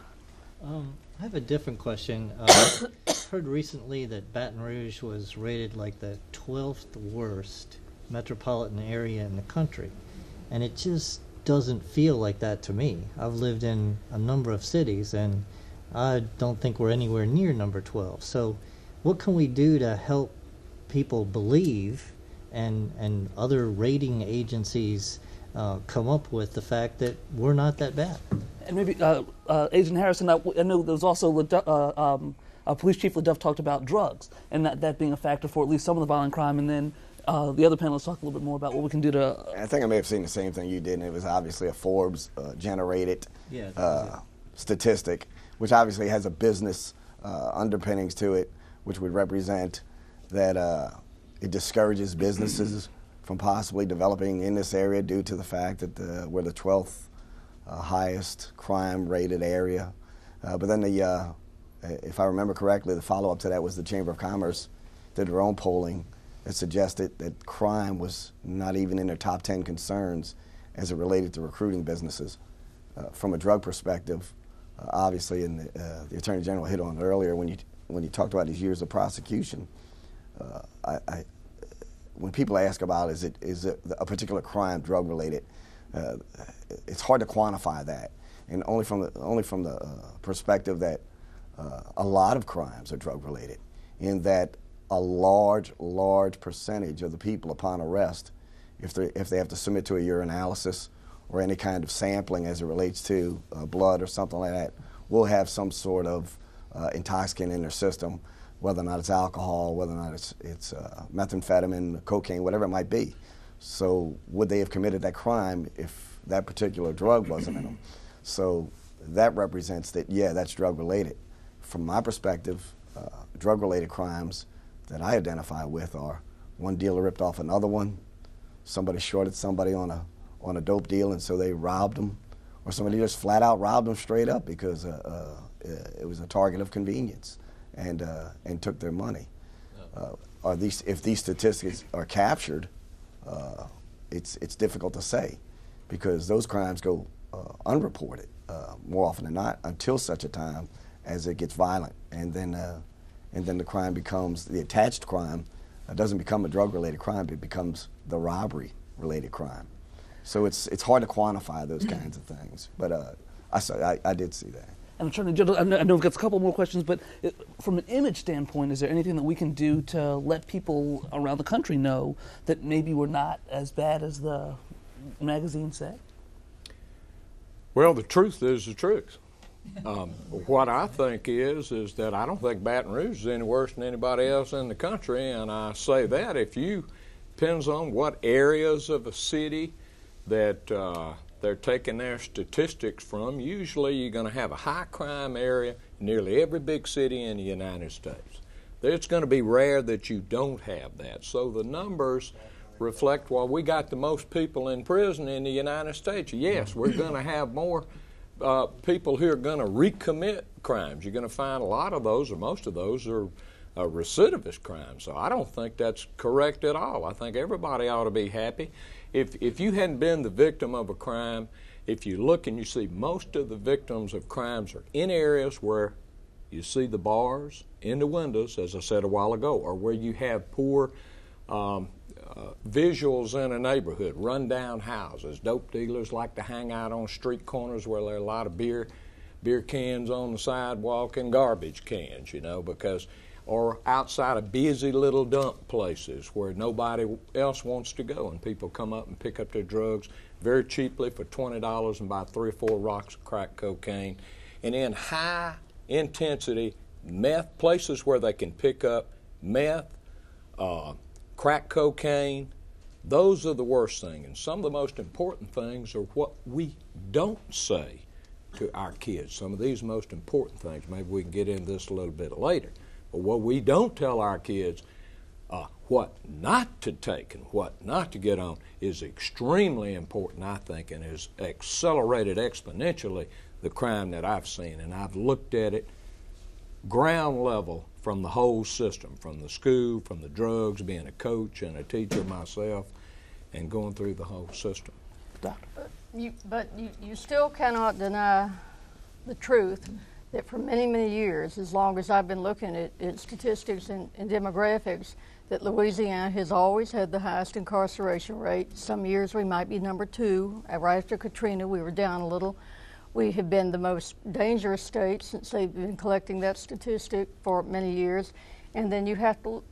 Um, I have a different question. Uh, heard recently that Baton Rouge was rated like the 12th worst metropolitan area in the country. And it just doesn't feel like that to me. I've lived in a number of cities and I don't think we're anywhere near number 12. So, what can we do to help people believe and, and other rating agencies uh, come up with the fact that we're not that bad? And maybe, uh, uh, Agent Harrison, I, I know there was also uh, Police Chief LeDuff talked about drugs and that, that being a factor for at least some of the violent crime. And then uh, the other panelists talk a little bit more about what we can do to. I think I may have seen the same thing you did, and it was obviously a Forbes uh, generated yeah, uh, statistic, which obviously has a business uh, underpinnings to it, which would represent that uh, it discourages businesses from possibly developing in this area due to the fact that the, we're the 12th uh, highest crime rated area. but then the, if I remember correctly, the follow up to that was the Chamber of Commerce did their own polling that suggested that crime was not even in their top 10 concerns as it related to recruiting businesses. Uh, from a drug perspective, uh, obviously, and the, uh, the, Attorney General hit on it earlier when you, when you talked about his years of prosecution. Uh, I, I, when people ask about is it, is it a particular crime drug related, uh, it's hard to quantify that. And only from the, only from the uh, perspective that a lot of crimes are drug related, in that a large, large percentage of the people upon arrest, if they, if they have to submit to a urinalysis or any kind of sampling as it relates to uh, blood or something like that, will have some sort of uh, intoxicant in their system, whether or not it's alcohol, whether or not it's, it's uh, methamphetamine, cocaine, whatever it might be. So, would they have committed that crime if that particular drug wasn't in them? So, that represents that, yeah, that's drug related. From my perspective, uh, drug related crimes that I identify with are one dealer ripped off another one, somebody shorted somebody on a on a dope deal, and so they robbed them, or somebody just flat out robbed them straight up because uh, uh, it was a target of convenience, and uh, and took their money. Uh, are these if these statistics are captured? Uh, it's it's difficult to say because those crimes go uh, unreported more often than not until such a time as it gets violent, and then and then the crime becomes the attached crime uh, doesn't become a drug related crime, it becomes the robbery related crime. So it's, it's hard to quantify those kinds of things. But uh, I, saw, I, I did see that. And Attorney General, I know we've got a couple more questions, but it, from an image standpoint, is there anything that we can do to let people around the country know that maybe we're not as bad as the magazine said? Well, the truth is the truth. Um, what I think is is that I don't think Baton Rouge is any worse than anybody else in the country, and I say that if you depends on what areas of a city that uh, they're taking their statistics from. Usually, you're going to have a high crime area in nearly every big city in the United States. It's going to be rare that you don't have that. So the numbers reflect well, we got the most people in prison in the United States. Yes, we're going to have more uh, people who are going to recommit crimes. You're going to find a lot of those, or most of those, are uh, recidivist crimes. So I don't think that's correct at all. I think everybody ought to be happy. If, if you hadn't been the victim of a crime, if you look and you see most of the victims of crimes are in areas where you see the bars in the windows, as I said a while ago, or where you have poor um, visuals in a neighborhood, rundown houses. Dope dealers like to hang out on street corners where there are a lot of beer, beer cans on the sidewalk and garbage cans, you know, because or outside of busy little dump places where nobody else wants to go, and people come up and pick up their drugs very cheaply for twenty dollars and buy three or four rocks of crack cocaine, and in high intensity meth places where they can pick up meth. Uh, crack cocaine, those are the worst things. And some of the most important things are what we don't say to our kids. Some of these most important things, maybe we can get into this a little bit later. But what we don't tell our kids, uh, what not to take and what not to get on, is extremely important, I think, and has accelerated exponentially the crime that I've seen. And I've looked at it ground level from the whole system, from the school, from the drugs, being a coach and a teacher myself, and going through the whole system. But you, but you, you still cannot deny the truth that for many, many years, as long as I've been looking at, at statistics and, and, demographics, that Louisiana has always had the highest incarceration rate. Some years we might be number two. Right after Katrina, we were down a little. We have been the most dangerous state since they've been collecting that statistic for many years. And then you have to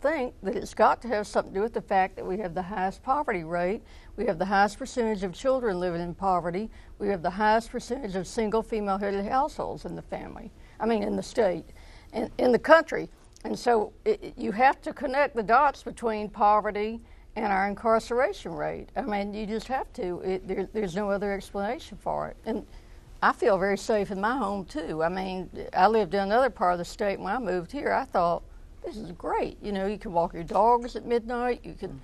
think that it's got to have something to do with the fact that we have the highest poverty rate, we have the highest percentage of children living in poverty, we have the highest percentage of single female headed households in the family, I mean, in the state, and in the country. And so it, you have to connect the dots between poverty and our incarceration rate. I mean, you just have to. It, there, there's no other explanation for it. And I feel very safe in my home too. I mean, I lived in another part of the state when I moved here. I thought, this is great. You know, you can walk your dogs at midnight. You can,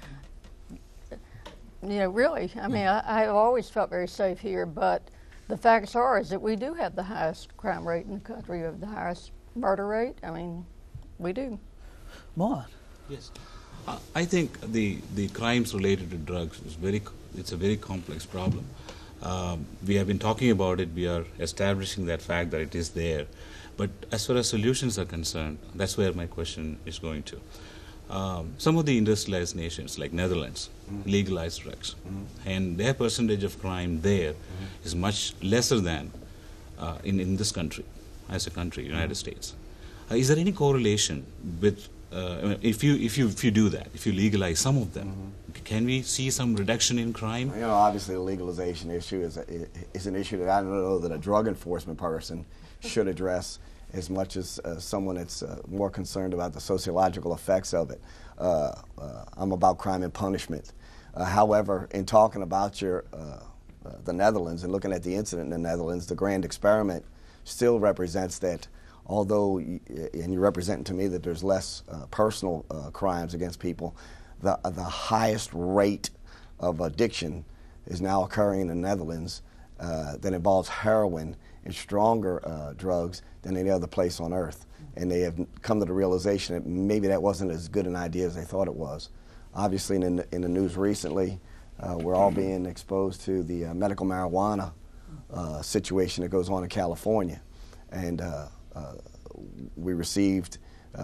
you know, really. I mean, I, I have always felt very safe here, but the facts are is that we do have the highest crime rate in the country. We have the highest murder rate. I mean, we do. Mon. Yes. I think the, the crimes related to drugs is very it's a very complex problem. Um, we have been talking about it. We are establishing that fact that it is there. But as far as solutions are concerned, that's where my question is going to. Um, some of the industrialized nations, like Netherlands, mm-hmm. legalize drugs, mm-hmm. and their percentage of crime there mm-hmm. is much lesser than uh, in in this country, as a country, United. States. Uh, is there any correlation with uh, if you if you if you do that, if you legalize some of them, mm-hmm. can we see some reduction in crime? You know, obviously the legalization issue is a, is an issue that I don't know that a drug enforcement person should address as much as uh, someone that's uh, more concerned about the sociological effects of it. Uh, uh I'm about crime and punishment. Uh, however, in talking about your uh, the Netherlands and looking at the incident in the Netherlands, the grand experiment still represents that. Although, and you're representing to me that there's less personal crimes against people, the the highest rate of addiction is now occurring in the Netherlands that involves heroin and stronger uh, drugs than any other place on earth. And they have come to the realization that maybe that wasn't as good an idea as they thought it was. Obviously, in the, in the news recently, uh, we're all being exposed to the uh, medical marijuana uh, situation that goes on in California. And uh, uh, we received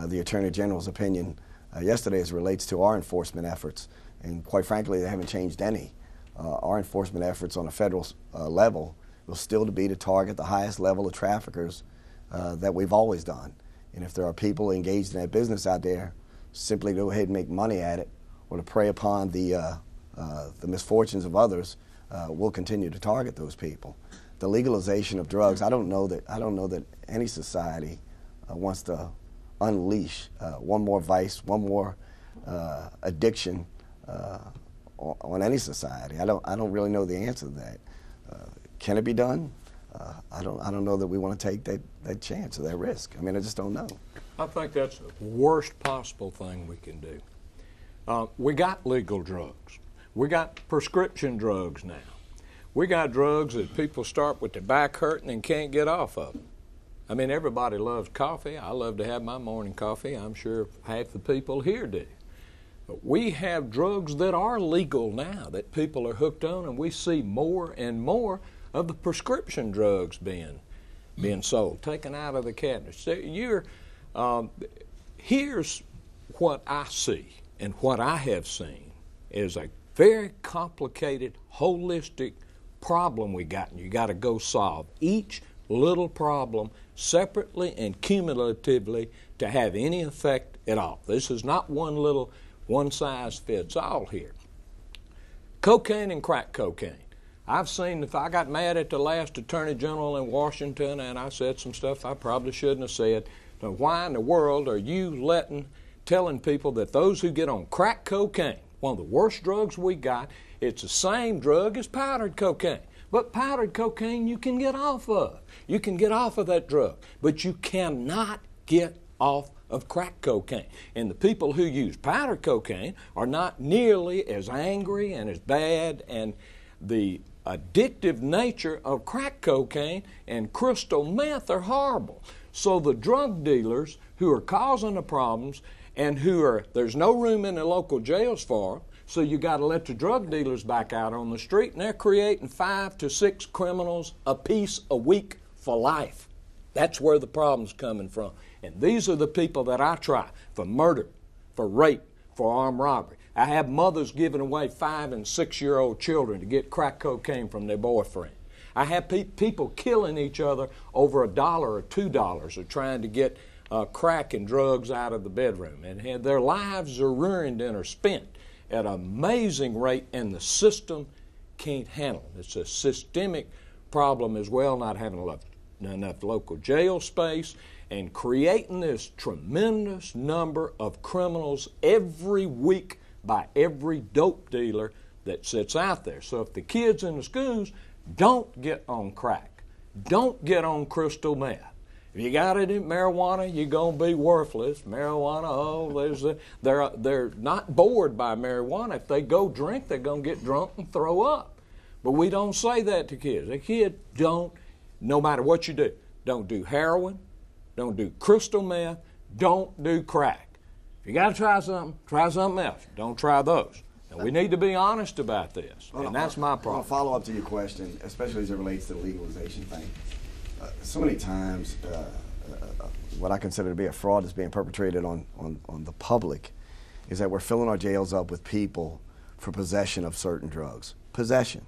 the Attorney General's opinion yesterday as relates to our enforcement efforts. And quite frankly, they haven't changed any. our enforcement efforts on a federal level will still be to target the highest level of traffickers uh, that we've always done. And if there are people engaged in that business out there, simply to go ahead and make money at it or to prey upon the, uh, uh, the misfortunes of others, uh, we'll continue to target those people. The legalization of drugs, I don't know that, I don't know that any society uh, wants to unleash uh, one more vice, one more addiction on, on, any society. I don't, I don't really know the answer to that. Can it be done? Uh, I don't. I don't know that we want to take that, that chance or that risk. I mean, I just don't know. I think that's the worst possible thing we can do. Uh, we got legal drugs. We got prescription drugs now. We got drugs that people start with their back hurting and can't get off of. I mean, everybody loves coffee. I love to have my morning coffee. I'm sure half the people here do. But we have drugs that are legal now that people are hooked on, and we see more and more of the prescription drugs being being sold, taken out of the cabinets. So you're, um, here's what I see and what I have seen is a very complicated, holistic problem we got, and you got to go solve each little problem separately and cumulatively to have any effect at all. This is not one little one size fits all here. Cocaine and crack cocaine. I've seen if I got mad at the last attorney general in Washington and I said some stuff I probably shouldn't have said. Why in the world are you letting, telling people that those who get on crack cocaine, one of the worst drugs we got, it's the same drug as powdered cocaine. But powdered cocaine you can get off of. You can get off of that drug, but you cannot get off of crack cocaine. And the people who use powdered cocaine are not nearly as angry and as bad and the addictive nature of crack cocaine and crystal meth are horrible. So the drug dealers who are causing the problems and who are there's no room in the local jails for them, so you got to let the drug dealers back out on the street, and they're creating five to six criminals a piece a week for life. That's where the problem's coming from. And these are the people that I try for murder, for rape, for armed robbery. I have mothers giving away five and six year old children to get crack cocaine from their boyfriend. I have pe- people killing each other over a dollar or two dollars or trying to get uh, crack and drugs out of the bedroom. And, and their lives are ruined and are spent at an amazing rate, and the system can't handle it. It's a systemic problem as well, not having enough, enough local jail space and creating this tremendous number of criminals every week by every dope dealer that sits out there. So if the kids in the schools don't get on crack. Don't get on crystal meth. If you got it in marijuana, you're going to be worthless. Marijuana, oh, there's a, they're, they're not bored by marijuana. If they go drink, they're going to get drunk and throw up. But we don't say that to kids. A kid don't, no matter what you do, don't do heroin, don't do crystal meth, don't do crack. If you got to try something, try something else. Don't try those. And we need to be honest about this, and that's my problem. follow up to your question, especially as it relates to the legalization thing. So many times, uh, uh, what I consider to be a fraud is being perpetrated on, on, on the public is that we're filling our jails up with people for possession of certain drugs. Possession.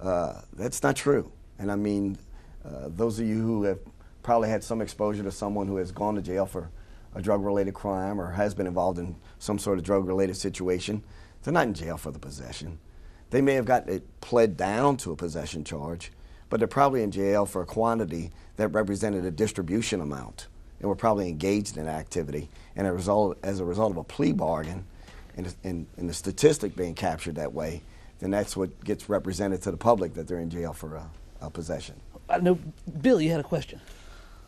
Uh, that's not true. And I mean, uh, those of you who have probably had some exposure to someone who has gone to jail for a drug related crime or has been involved in some sort of drug related situation, they're not in jail for the possession. They may have got it pled down to a possession charge, but they're probably in jail for a quantity that represented a distribution amount and were probably engaged in activity. And a result, as a result of a plea bargain and, and, and the statistic being captured that way, then that's what gets represented to the public that they're in jail for a, a possession. I know, Bill, you had a question.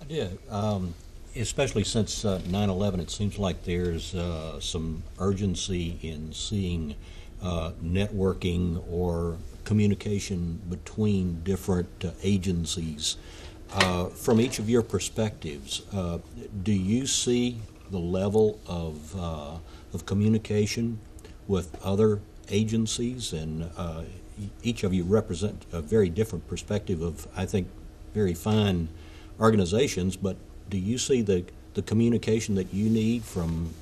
I did. Um, especially since uh, 9 uh, 11, it seems like there's uh, some urgency in seeing uh, networking or communication between different uh, agencies. Uh, from each of your perspectives, do you see the level of, of communication with other agencies? And each of you represent a very different perspective of, I think, very fine organizations, but do you see the, the communication that you need from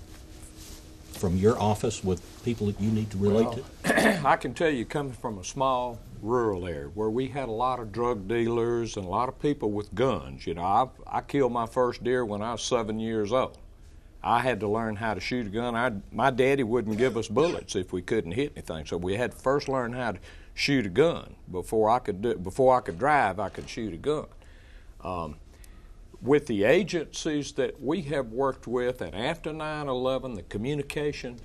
from your office with people that you need to relate well, to? I can tell you, coming from a small rural area where we had a lot of drug dealers and a lot of people with guns. You know, I, I killed my first deer when I was seven years old. I had to learn how to shoot a gun. I, my daddy wouldn't give us bullets if we couldn't hit anything, so we had to first learn how to shoot a gun before I could do, before I could drive. I could shoot a gun. Um, with the agencies that we have worked with, and after 9 11, the communication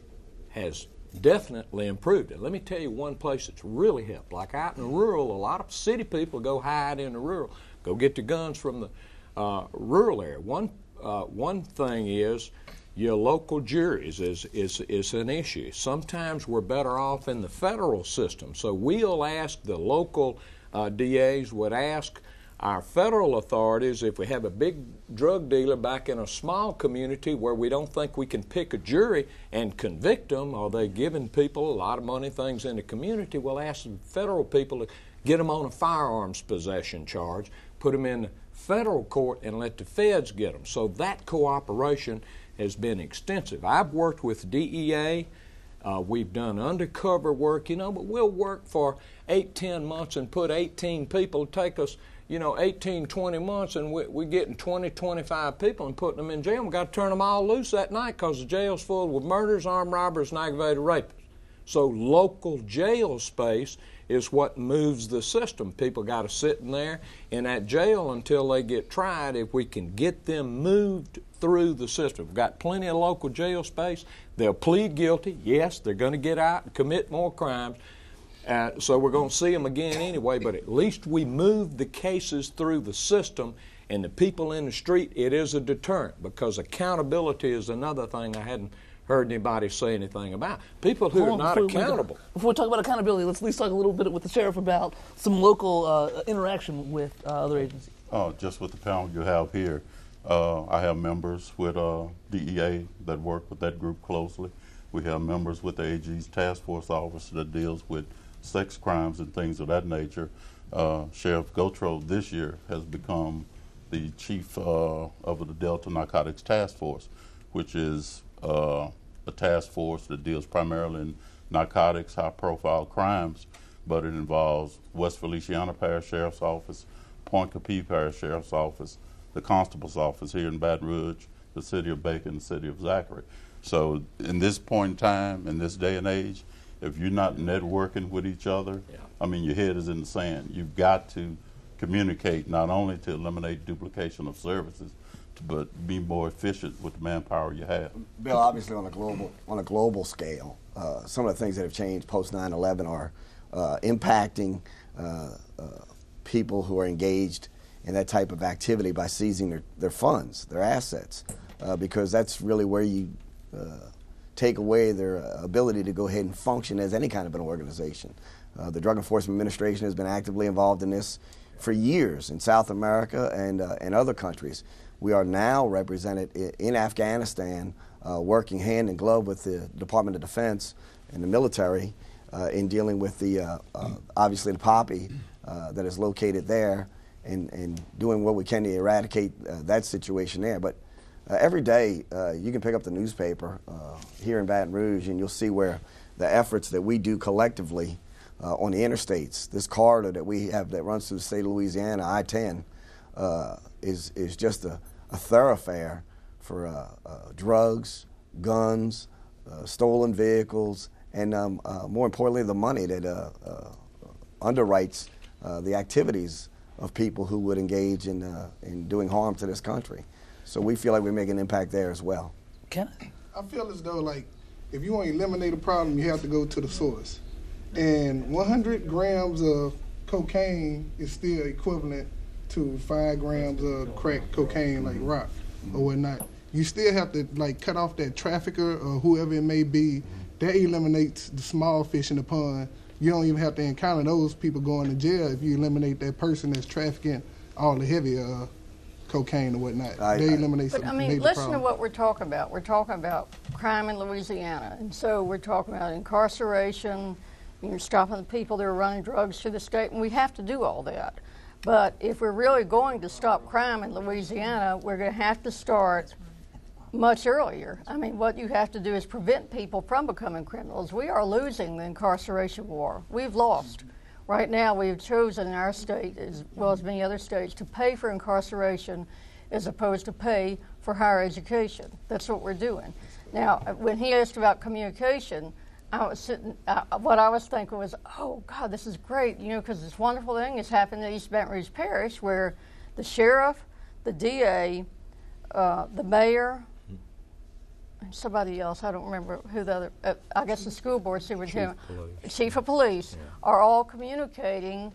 has definitely improved. And let me tell you one place that's really helped. Like out in the rural, a lot of city people go hide in the rural, go get the guns from the uh, rural area. One, uh, one thing is your local juries is, is, is an issue. Sometimes we're better off in the federal system. So we'll ask the local uh, DAs, would ask our federal authorities, if we have a big drug dealer back in a small community where we don't think we can pick a jury and convict them, or they giving people a lot of money, things in the community, we'll ask the federal people to get them on a firearms possession charge, put them in federal court, and let the feds get them. So that cooperation has been extensive. I've worked with DEA. Uh, we've done undercover work, you know, but we'll work for eight, ten months and put 18 people, take us you know, 18, 20 months and we, we're getting 20, 25 people and putting them in jail. We've got to turn them all loose that night because the jail's full with murders, armed robbers, and aggravated rapists. So local jail space is what moves the system. People got to sit in there in that jail until they get tried. If we can get them moved through the system, we've got plenty of local jail space. They'll plead guilty. Yes, they're going to get out and commit more crimes, uh, so we're going to see them again anyway, but at least we move the cases through the system and the people in the street, it is a deterrent because accountability is another thing I hadn't heard anybody say anything about. People who are not accountable. We before we talk about accountability, let's at least talk a little bit with the sheriff about some local uh, interaction with uh, other agencies. Oh, just with the panel you have here. Uh, I have members with uh, DEA that work with that group closely. We have members with the AG's task force office that deals with sex crimes and things of that nature. Uh, Sheriff Gautreaux this year has become the chief uh, of the Delta Narcotics Task Force, which is uh, a task force that deals primarily in narcotics, high profile crimes, but it involves West Feliciana Parish Sheriff's Office, Pointe Coupee Parish Sheriff's Office, the Constable's Office here in Baton Rouge, the City of Macon, the City of Zachary. So, in this point in time, in this day and age, if you're not networking with each other, yeah. I mean, your head is in the sand. You've got to communicate not only to eliminate duplication of services, but be more efficient with the manpower you have. Bill, obviously on a global on a global scale, uh, some of the things that have changed post 9/11 are uh, impacting uh, uh, people who are engaged in that type of activity by seizing their, their funds, their assets, uh, because that's really where you uh, take away their ability to go ahead and function as any kind of an organization. the Drug Enforcement Administration has been actively involved in this for years in South America and, and other countries. We are now represented in Afghanistan, uh, working hand in glove with the Department of Defense and the military uh, in dealing with the, uh, uh obviously, the poppy uh, that is located there and, and doing what we can to eradicate uh, that situation there. But every day you can pick up the newspaper here in Baton Rouge and you'll see where the efforts that we do collectively on the interstates, this corridor that we have that runs through the state of Louisiana, I 10, uh, is, is just a, a thoroughfare for uh, uh, drugs, guns, uh, stolen vehicles, and um, uh, more importantly, the money that uh, underwrites the activities of people who would engage in, in doing harm to this country. So we feel like we make an impact there as well. Can I? I feel as though like if you want to eliminate a problem, you have to go to the source. And 100 grams of cocaine is still equivalent to five grams of crack cocaine, like rock or whatnot. You still have to like cut off that trafficker or whoever it may be. That eliminates the small fish in the pond. You don't even have to encounter those people going to jail if you eliminate that person that's trafficking all the heavy uh, cocaine or whatnot. I, they eliminate. But I mean, listen problem. to what we're talking about. We're talking about crime in Louisiana, and so we're talking about incarceration. You're stopping the people that are running drugs through the state, and we have to do all that. But if we're really going to stop crime in Louisiana, we're going to have to start much earlier. I mean, what you have to do is prevent people from becoming criminals. We are losing the incarceration war. We've lost. Right now, we've chosen in our state, as well as many other states, to pay for incarceration as opposed to pay for higher education. That's what we're doing. Now, when he asked about communication, I was sitting, uh, what I was thinking was, oh God, this is great, you know, because this wonderful thing has happened in East Baton Rouge Parish where the sheriff, the DA, uh, the mayor, somebody else, I don't remember who the other, uh, I guess the school board superintendent, chief of police, chief of police yeah. are all communicating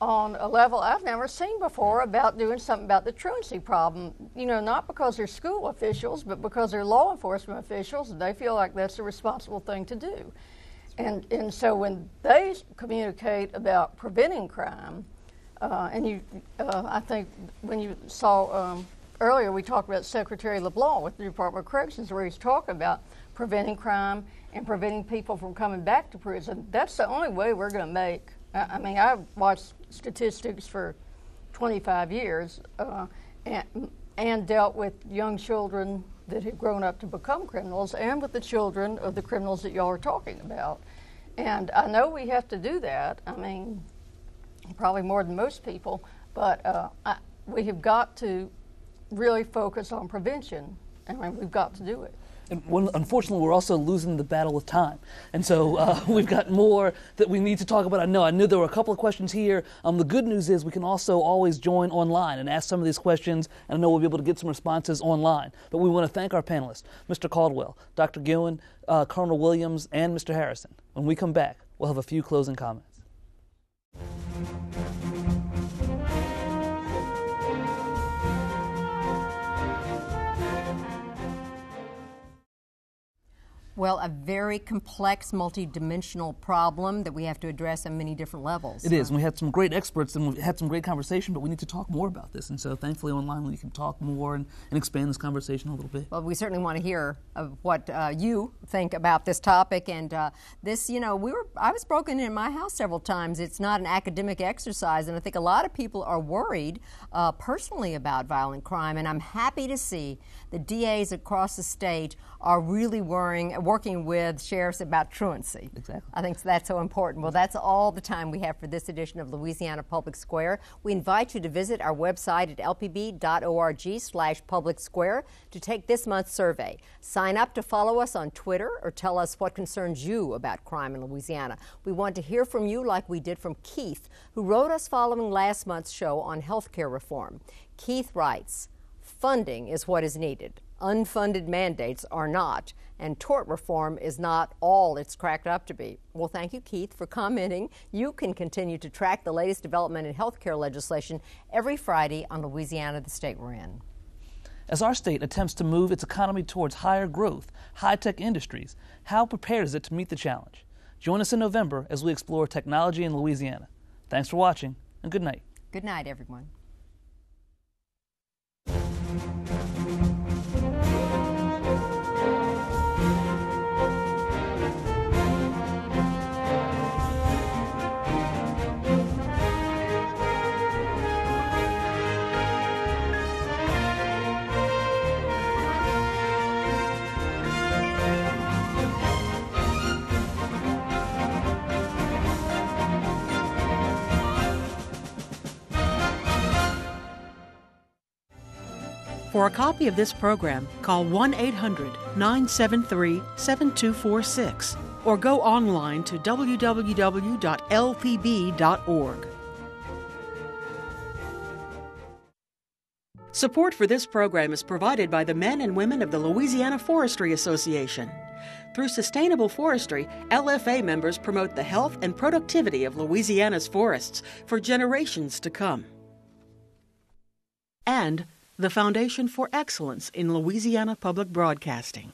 on a level I've never seen before about doing something about the truancy problem. You know, not because they're school officials, but because they're law enforcement officials, and they feel like that's a responsible thing to do. And, and so when they communicate about preventing crime, uh, and you, uh, I think when you saw um, earlier, we talked about Secretary LeBlanc with the Department of Corrections, where he's talking about preventing crime and preventing people from coming back to prison. That's the only way we're going to make I mean, I've watched statistics for 25 years uh, and, and dealt with young children that have grown up to become criminals and with the children of the criminals that y'all are talking about. And I know we have to do that. I mean, probably more than most people, but uh, I, we have got to really focus on prevention. and we've got to do it. And when, unfortunately, we're also losing the battle of time. And so uh, we've got more that we need to talk about. I know I knew there were a couple of questions here. Um, the good news is we can also always join online and ask some of these questions. And I know we'll be able to get some responses online. But we want to thank our panelists, Mr. Caldwell, Dr. Guin, uh, Colonel Williams, and Mr. Harrison. When we come back, we'll have a few closing comments. Well, a very complex, multidimensional problem that we have to address on many different levels. It is. And we had some great experts and we had some great conversation, but we need to talk more about this. And so, thankfully, online we can talk more and, and expand this conversation a little bit. Well, we certainly want to hear of what uh, you think about this topic. And uh, this, you know, we were I was broken in my house several times. It's not an academic exercise, and I think a lot of people are worried uh, personally about violent crime. And I'm happy to see the DAs across the state are really worrying, working with sheriffs about truancy. Exactly. I think that's so important. Well, that's all the time we have for this edition of Louisiana Public Square. We invite you to visit our website at lpb.org slash public square to take this month's survey. Sign up to follow us on Twitter or tell us what concerns you about crime in Louisiana. We want to hear from you like we did from Keith, who wrote us following last month's show on health care reform. Keith writes, Funding is what is needed. Unfunded mandates are not, and tort reform is not all it's cracked up to be. Well, thank you, Keith, for commenting. You can continue to track the latest development in health care legislation every Friday on Louisiana, the state we're in. As our state attempts to move its economy towards higher growth, high tech industries, how prepared is it to meet the challenge? Join us in November as we explore technology in Louisiana. Thanks for watching, and good night. Good night, everyone. For a copy of this program, call 1 800 973 7246 or go online to www.lpb.org. Support for this program is provided by the men and women of the Louisiana Forestry Association. Through sustainable forestry, LFA members promote the health and productivity of Louisiana's forests for generations to come. And the Foundation for Excellence in Louisiana Public Broadcasting.